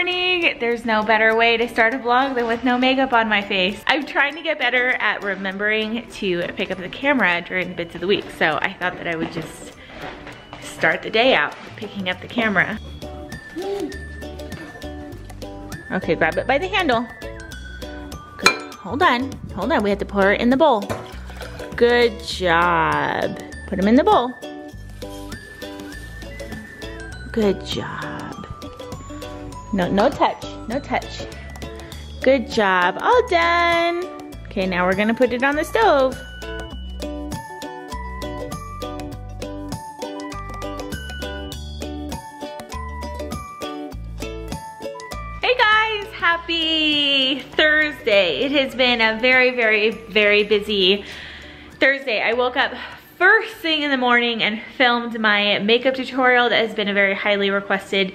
morning. There's no better way to start a vlog than with no makeup on my face. I'm trying to get better at remembering to pick up the camera during the bits of the week. So I thought that I would just start the day out picking up the camera. Okay, grab it by the handle. Good. Hold on, hold on. We have to pour it in the bowl. Good job. Put them in the bowl. Good job. No, no touch, no touch. Good job, all done. Okay, now we're gonna put it on the stove. Hey guys, happy Thursday. It has been a very, very, very busy Thursday. I woke up first thing in the morning and filmed my makeup tutorial that has been a very highly requested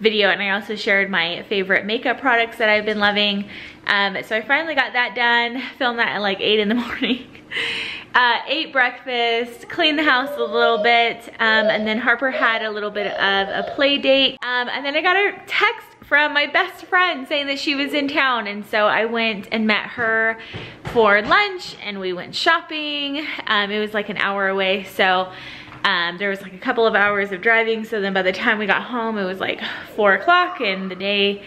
video and I also shared my favorite makeup products that I've been loving. Um, so I finally got that done, filmed that at like 8 in the morning. Uh, ate breakfast, cleaned the house a little bit, um, and then Harper had a little bit of a play date. Um, and then I got a text from my best friend saying that she was in town and so I went and met her for lunch and we went shopping. Um, it was like an hour away so um, there was like a couple of hours of driving so then by the time we got home it was like 4 o'clock and the day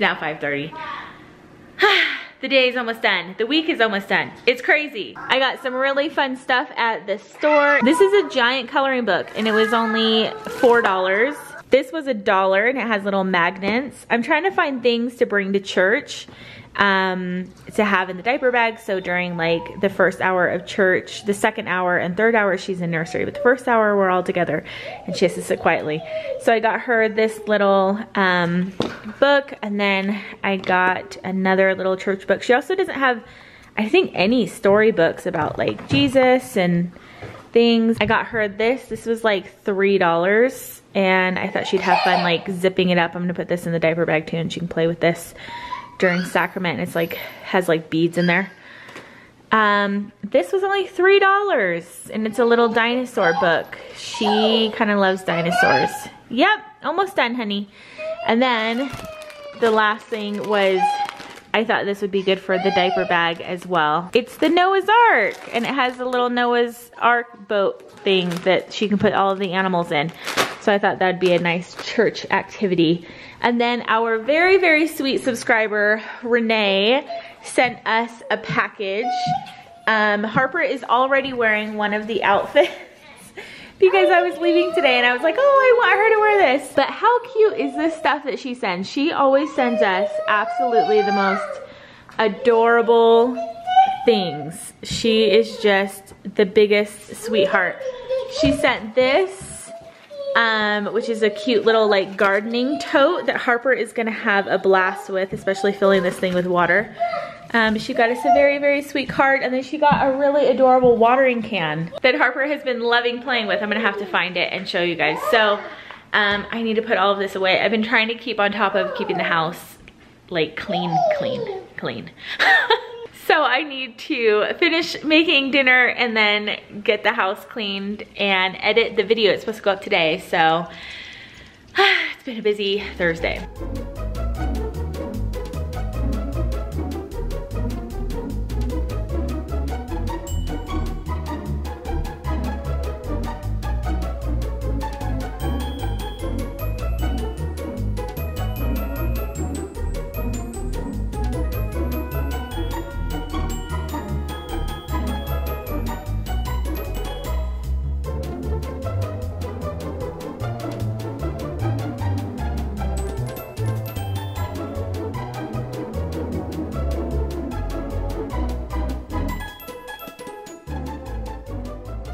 now 5.30. the day is almost done. The week is almost done. It's crazy. I got some really fun stuff at the store. This is a giant coloring book and it was only $4. This was a dollar and it has little magnets. I'm trying to find things to bring to church um, to have in the diaper bag. So during like the first hour of church, the second hour and third hour, she's in nursery. But the first hour, we're all together and she has to sit quietly. So I got her this little um, book and then I got another little church book. She also doesn't have, I think, any storybooks about like Jesus and things. I got her this. This was like $3 and I thought she'd have fun like zipping it up. I'm gonna put this in the diaper bag too and she can play with this during sacrament. It's like, has like beads in there. Um, this was only $3 and it's a little dinosaur book. She kind of loves dinosaurs. Yep, almost done, honey. And then the last thing was I thought this would be good for the diaper bag as well. It's the Noah's Ark and it has a little Noah's Ark boat thing that she can put all of the animals in. So I thought that'd be a nice church activity. And then our very, very sweet subscriber, Renee, sent us a package. Um, Harper is already wearing one of the outfits because I was leaving today and I was like, oh, I want her to wear this. But how cute is this stuff that she sends? She always sends us absolutely the most adorable things. She is just the biggest sweetheart. She sent this um, which is a cute little like gardening tote that Harper is gonna have a blast with, especially filling this thing with water. Um, she got us a very, very sweet card and then she got a really adorable watering can that Harper has been loving playing with. I'm gonna have to find it and show you guys. So um, I need to put all of this away. I've been trying to keep on top of keeping the house like clean, clean, clean. So I need to finish making dinner and then get the house cleaned and edit the video. It's supposed to go up today, so it's been a busy Thursday.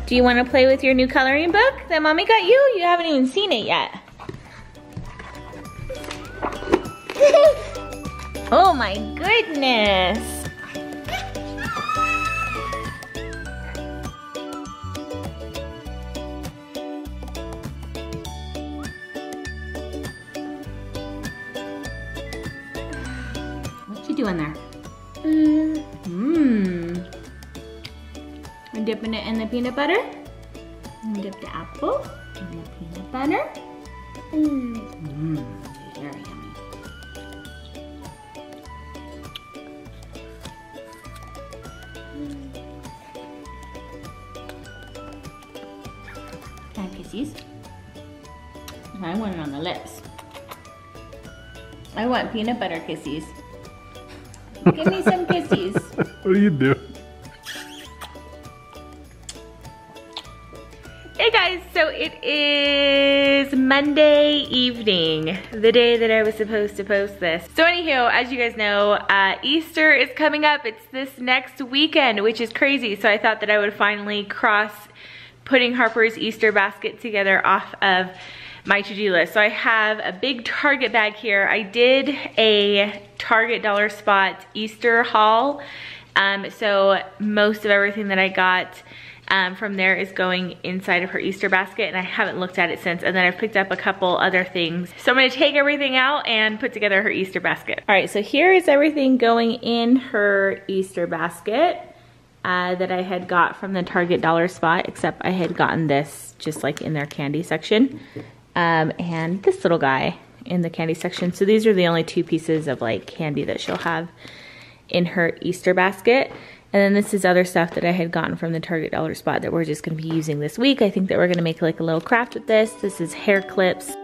Do you want to play with your new coloring book that mommy got you? You haven't even seen it yet. oh my goodness. I'm dipping it in the peanut butter. And dip the apple in the peanut butter. Mmm, mm, very yummy. Mm. Hi, I want it on the lips. I want peanut butter kisses. Give me some kisses. what do you do? Evening, the day that I was supposed to post this. So anywho, as you guys know, uh, Easter is coming up. It's this next weekend, which is crazy. So I thought that I would finally cross putting Harper's Easter basket together off of my to-do list. So I have a big Target bag here. I did a Target Dollar Spot Easter haul. Um, so most of everything that I got um, from there is going inside of her Easter basket and I haven't looked at it since and then I've picked up a couple other things. So I'm gonna take everything out and put together her Easter basket. All right, so here is everything going in her Easter basket uh, that I had got from the Target dollar spot, except I had gotten this just like in their candy section. Um, and this little guy in the candy section. So these are the only two pieces of like candy that she'll have in her Easter basket. And then this is other stuff that I had gotten from the Target dollar spot that we're just gonna be using this week. I think that we're gonna make like a little craft with this. This is hair clips.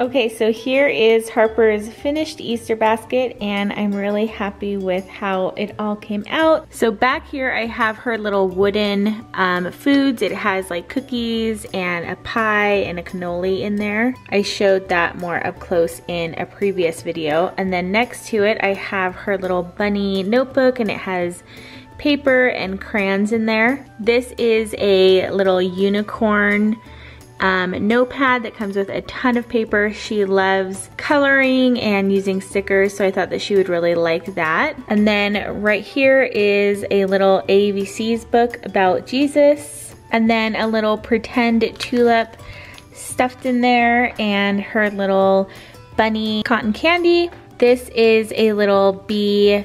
Okay, so here is Harper's finished Easter basket and I'm really happy with how it all came out. So back here I have her little wooden um, foods. It has like cookies and a pie and a cannoli in there. I showed that more up close in a previous video. And then next to it I have her little bunny notebook and it has paper and crayons in there. This is a little unicorn um, notepad that comes with a ton of paper. She loves coloring and using stickers, so I thought that she would really like that. And then right here is a little ABC's book about Jesus, and then a little pretend tulip stuffed in there, and her little bunny cotton candy. This is a little bee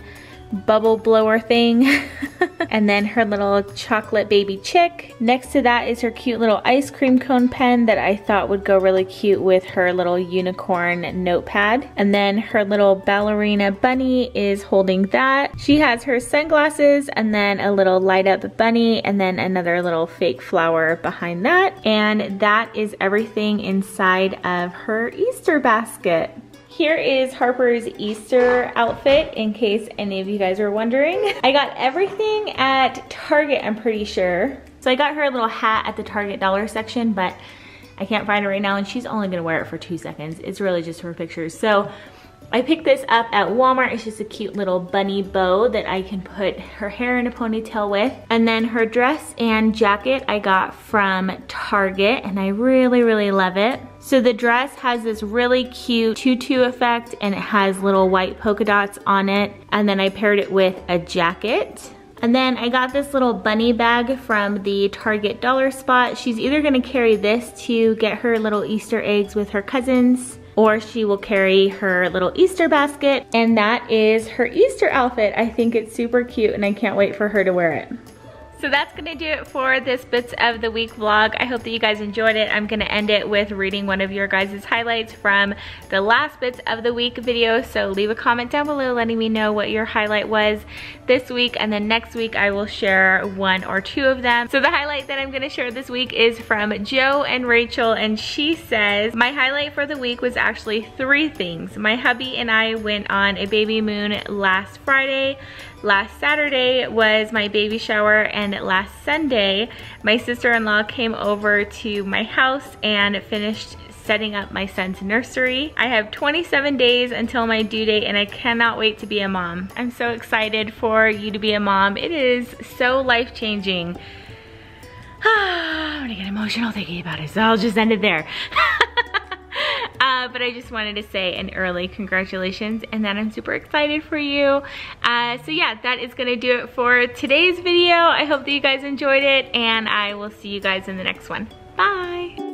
bubble blower thing. and then her little chocolate baby chick. Next to that is her cute little ice cream cone pen that I thought would go really cute with her little unicorn notepad. And then her little ballerina bunny is holding that. She has her sunglasses and then a little light up bunny and then another little fake flower behind that. And that is everything inside of her Easter basket. Here is Harper's Easter outfit in case any of you guys are wondering. I got everything at Target, I'm pretty sure. So I got her a little hat at the Target dollar section, but I can't find it right now and she's only gonna wear it for two seconds. It's really just for pictures. So I picked this up at Walmart. It's just a cute little bunny bow that I can put her hair in a ponytail with. And then her dress and jacket I got from Target and I really, really love it. So the dress has this really cute tutu effect and it has little white polka dots on it. And then I paired it with a jacket. And then I got this little bunny bag from the Target dollar spot. She's either gonna carry this to get her little Easter eggs with her cousins or she will carry her little Easter basket and that is her Easter outfit. I think it's super cute and I can't wait for her to wear it. So that's gonna do it for this Bits of the Week vlog. I hope that you guys enjoyed it. I'm gonna end it with reading one of your guys' highlights from the last Bits of the Week video. So leave a comment down below letting me know what your highlight was this week. And then next week I will share one or two of them. So the highlight that I'm gonna share this week is from Joe and Rachel. And she says, my highlight for the week was actually three things. My hubby and I went on a baby moon last Friday. Last Saturday was my baby shower and last Sunday my sister-in-law came over to my house and finished setting up my son's nursery. I have 27 days until my due date and I cannot wait to be a mom. I'm so excited for you to be a mom. It is so life-changing I'm gonna get emotional thinking about it, so I'll just end it there. Uh, but I just wanted to say an early congratulations and that I'm super excited for you. Uh, so yeah, that is gonna do it for today's video. I hope that you guys enjoyed it and I will see you guys in the next one. Bye.